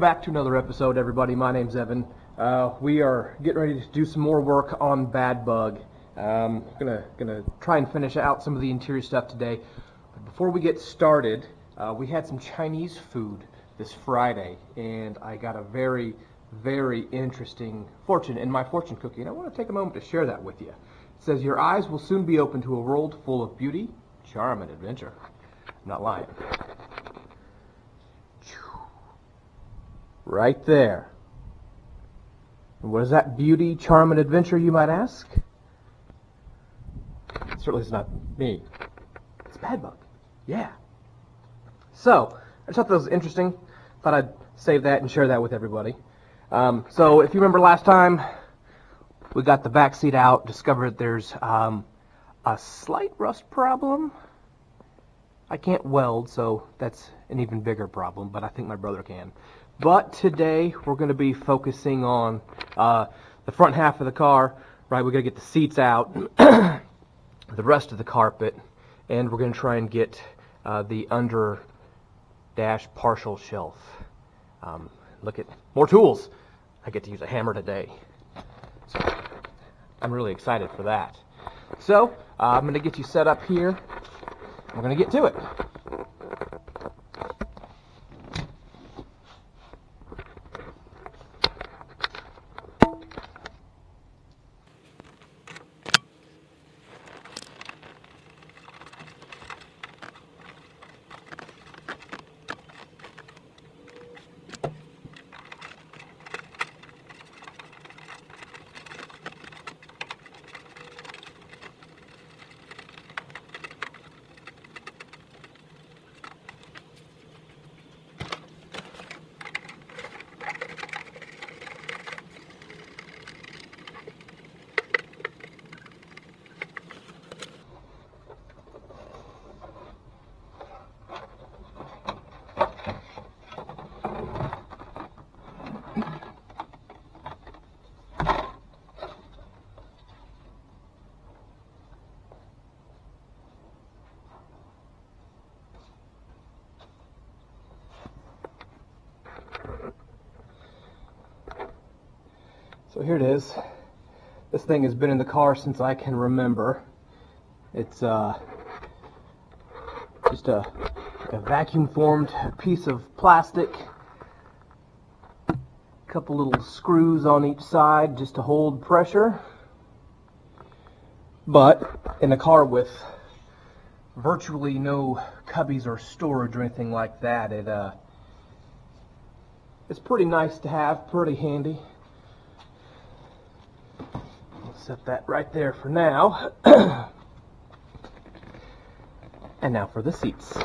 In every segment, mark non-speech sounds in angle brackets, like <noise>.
Welcome back to another episode, everybody. My name's Evan. Uh, we are getting ready to do some more work on Bad Bug. Um, gonna gonna try and finish out some of the interior stuff today. But before we get started, uh, we had some Chinese food this Friday, and I got a very very interesting fortune in my fortune cookie, and I want to take a moment to share that with you. It says, "Your eyes will soon be open to a world full of beauty, charm, and adventure." I'm not lying. Right there. And what is that beauty, charm, and adventure, you might ask? Certainly it's not me. It's Bad Bug. Yeah. So, I just thought that was interesting. Thought I'd save that and share that with everybody. Um, so, if you remember last time, we got the back seat out, discovered there's um, a slight rust problem. I can't weld, so that's an even bigger problem, but I think my brother can. But today we're going to be focusing on uh, the front half of the car. Right, we're going to get the seats out, <clears throat> the rest of the carpet, and we're going to try and get uh, the under dash parcel shelf. Um, look at more tools. I get to use a hammer today. So I'm really excited for that. So uh, I'm going to get you set up here. We're going to get to it. So here it is. This thing has been in the car since I can remember. It's uh, just a, a vacuum formed piece of plastic. A couple little screws on each side just to hold pressure. But in a car with virtually no cubbies or storage or anything like that, it uh, it's pretty nice to have, pretty handy set that right there for now. <clears throat> and now for the seats.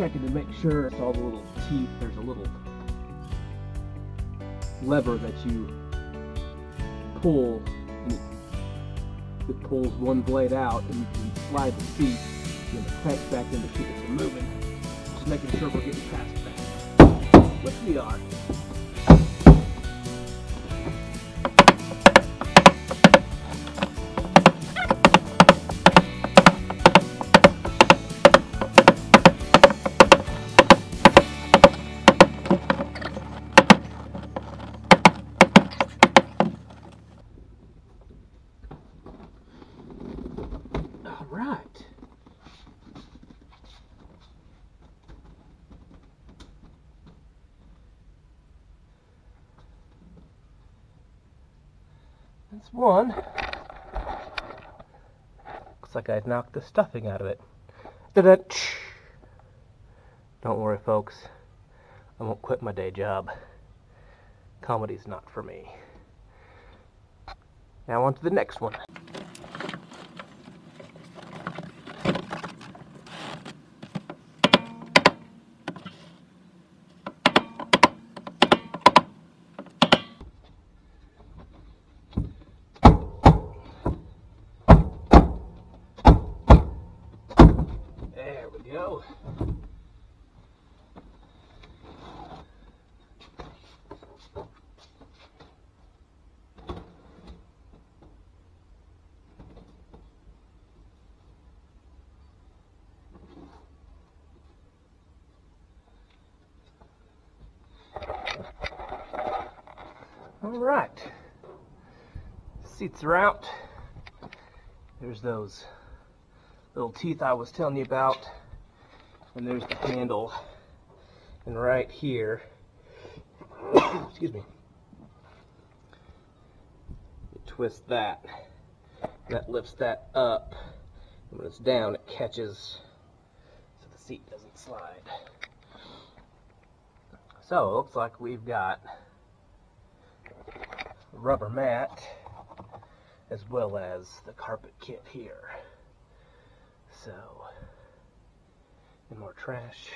Checking to make sure it's all the little teeth. There's a little lever that you pull, and it, it pulls one blade out, and you can slide the seat, and it cranks back in to keep it from moving. Just making sure we're getting past that. Which we are. That's one. Looks like I've knocked the stuffing out of it. Don't worry, folks. I won't quit my day job. Comedy's not for me. Now on to the next one. There we go. All right. Seats are out. There's those little teeth I was telling you about. And there's the handle. And right here, <coughs> excuse me, you twist that. That lifts that up. And when it's down, it catches so the seat doesn't slide. So it looks like we've got rubber mat as well as the carpet kit here. So, and more trash.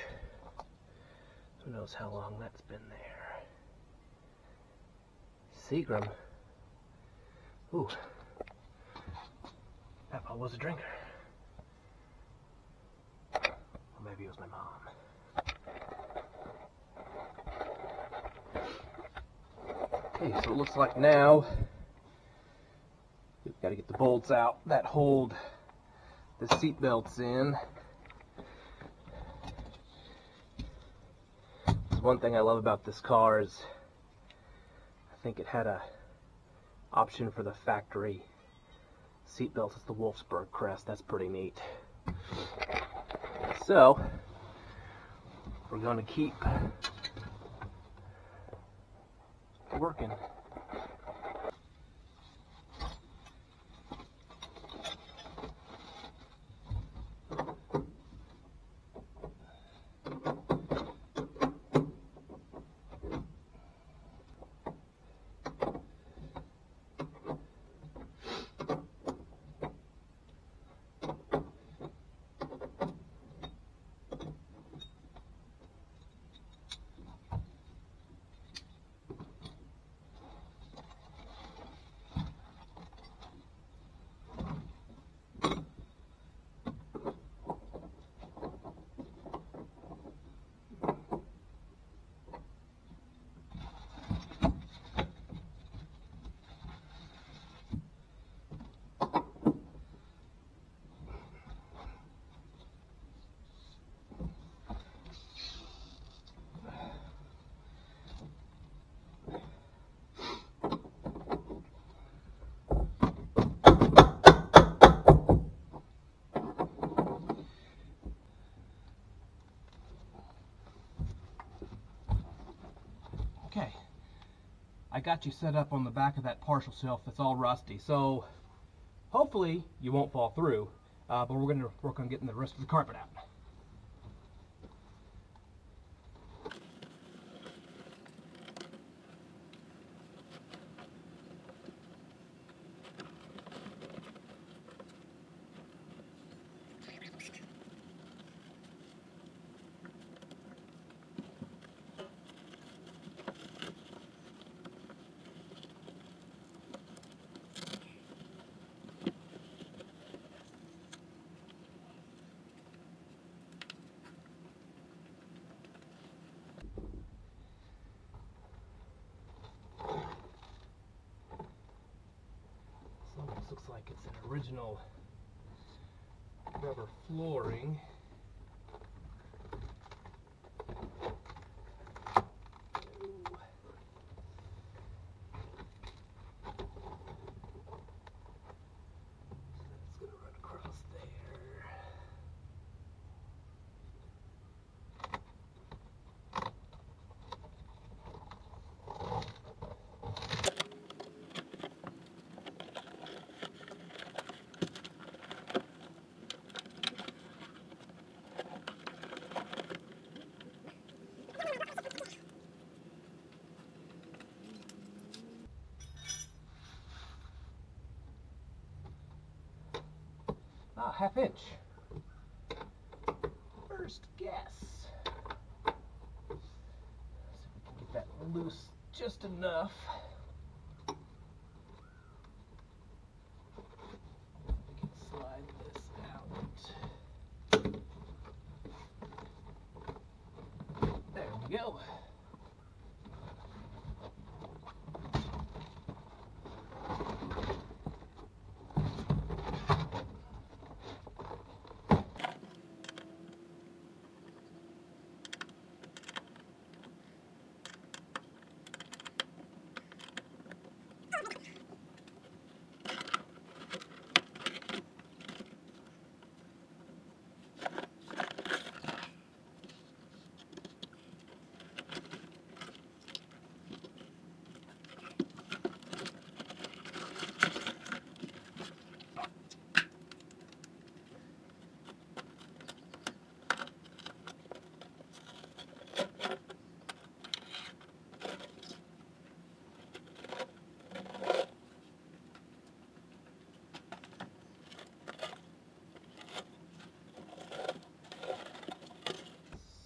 Who knows how long that's been there. Seagram. Ooh. Papa was a drinker. Or maybe it was my mom. Okay, so it looks like now we've got to get the bolts out that hold the seat belts in. One thing I love about this car is I think it had a option for the factory seat belts. It's the Wolfsburg crest. That's pretty neat. So we're going to keep working. Okay. I got you set up on the back of that parcel shelf that's all rusty. So hopefully you won't fall through. Uh, but we're going to work on getting the rest of the carpet out. Like it's an original rubber flooring. Ooh. So that's gonna run across there. Half inch. First guess. See if we can get that loose just enough. We can slide this out. There we go.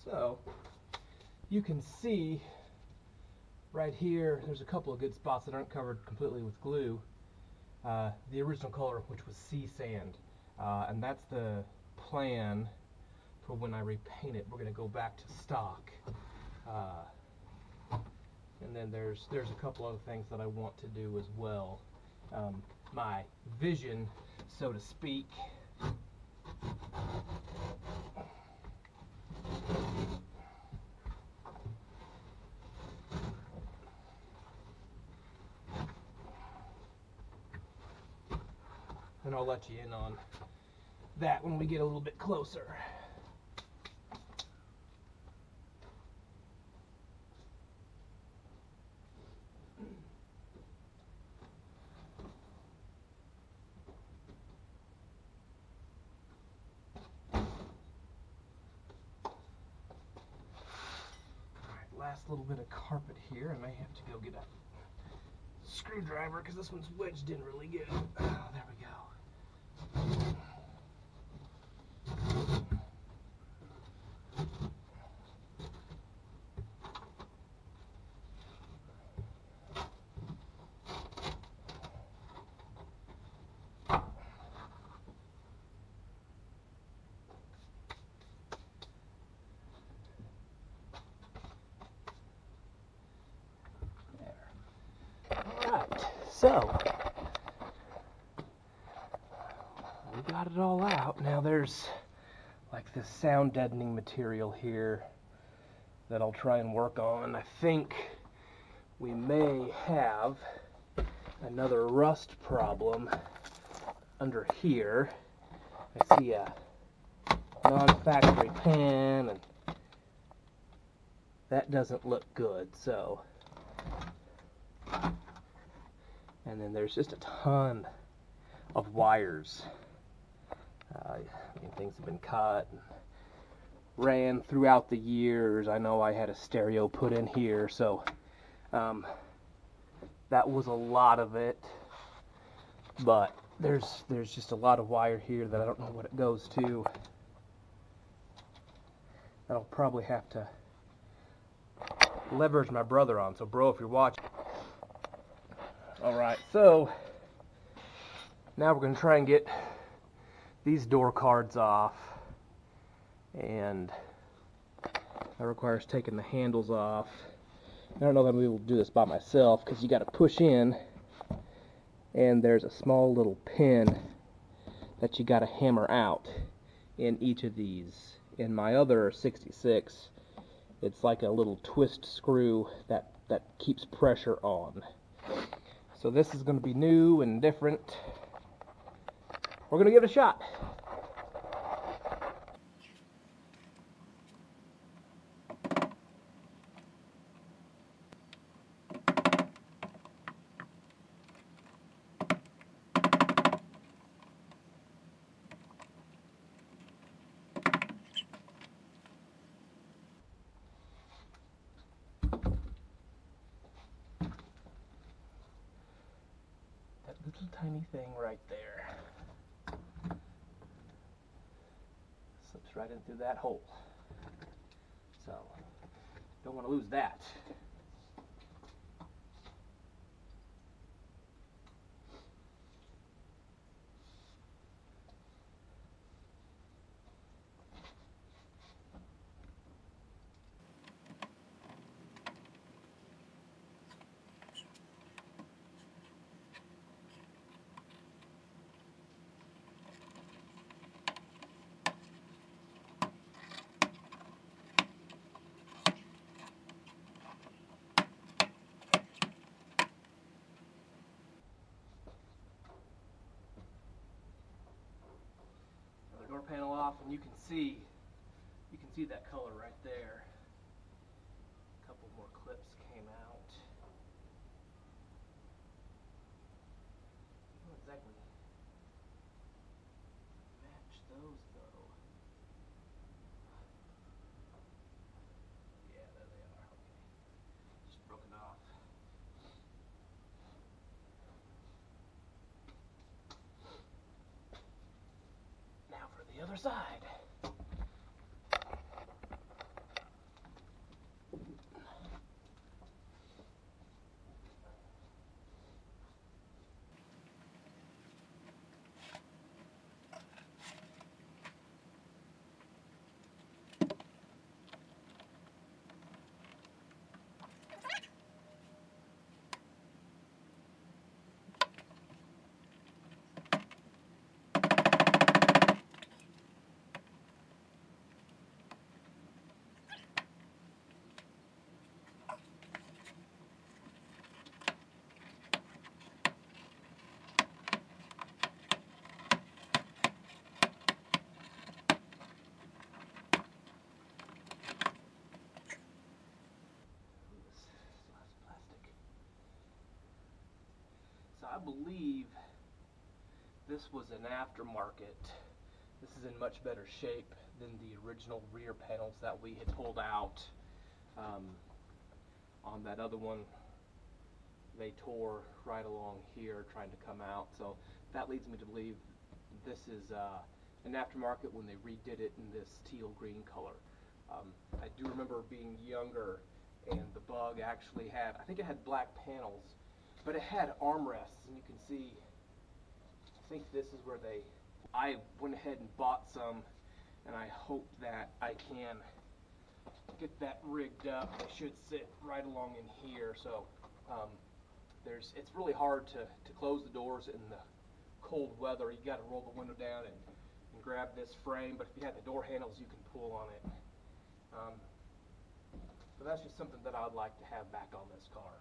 So you can see right here, there's a couple of good spots that aren't covered completely with glue. Uh, the original color, which was sea sand, uh, and that's the plan for when I repaint it. We're going to go back to stock. Uh, and then there's there's a couple other things that I want to do as well. Um, my vision, so to speak, and I'll let you in on that when we get a little bit closer. Last little bit of carpet here. I may have to go get a screwdriver because this one's wedged in really good. Oh, there we go. So we got it all out. Now there's like this sound deadening material here that I'll try and work on. I think we may have another rust problem under here. I see a non-factory pan and that doesn't look good, so and then there's just a ton of wires. Uh, I mean, things have been cut and ran throughout the years. I know I had a stereo put in here, so um, that was a lot of it. But there's there's just a lot of wire here that I don't know what it goes to. that I'll probably have to leverage my brother on. So, bro, if you're watching. Alright, so now we're going to try and get these door cards off. And that requires taking the handles off. I don't know if I'm able to do this by myself because you got to push in and there's a small little pin that you got to hammer out in each of these. In my other 66, it's like a little twist screw that, that keeps pressure on. So this is going to be new and different. We're going to give it a shot. That little tiny thing right there. right in through that hole. So, don't want to lose that. Door panel off, and you can see, you can see that color right there. A couple more clips came out. Don't exactly match those though. Yeah, there they are. Okay, just broken off. Now for the other side. This still has plastic. So I believe this was an aftermarket. This is in much better shape than the original rear panels that we had pulled out um, on that other one. They tore right along here trying to come out. So that leads me to believe this is uh, an aftermarket when they redid it in this teal green color. Um, I do remember being younger and the bug actually had, I think it had black panels, but it had armrests and you can see, think this is where they, I went ahead and bought some and I hope that I can get that rigged up. It should sit right along in here so um, there's, it's really hard to, to close the doors in the cold weather. You gotta roll the window down and, and grab this frame, but if you have the door handles you can pull on it. Um, so that's just something that I would like to have back on this car.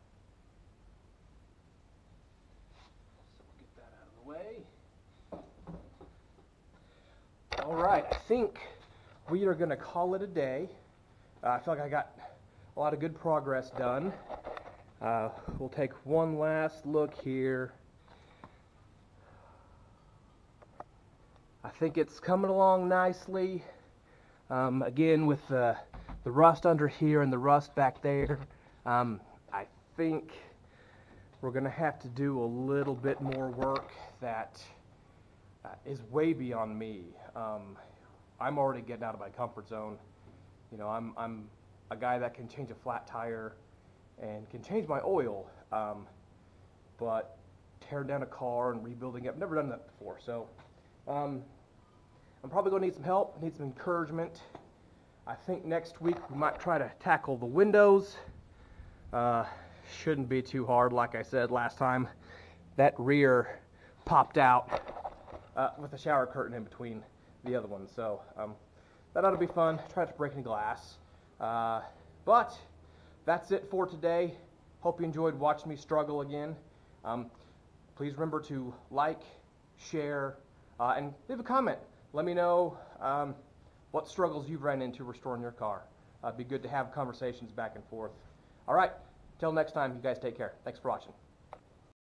So we'll get that out of the way. All right, I think we are going to call it a day. Uh, I feel like I got a lot of good progress done. Uh, we'll take one last look here. I think it's coming along nicely. Um, again, with the, the rust under here and the rust back there, um, I think we're going to have to do a little bit more work that is way beyond me. Um, I'm already getting out of my comfort zone. You know, I'm, I'm a guy that can change a flat tire and can change my oil, um, but tearing down a car and rebuilding it, I've never done that before. So, um, I'm probably going to need some help, need some encouragement. I think next week we might try to tackle the windows. Uh, shouldn't be too hard, like I said last time. That rear popped out uh, with a shower curtain in between the other ones. So um, that ought to be fun. Try not to break any glass. Uh, but that's it for today. Hope you enjoyed watching me struggle again. Um, please remember to like, share, uh, and leave a comment. Let me know um, what struggles you've ran into restoring your car. Uh, it'd be good to have conversations back and forth. All right, till next time, you guys take care. Thanks for watching.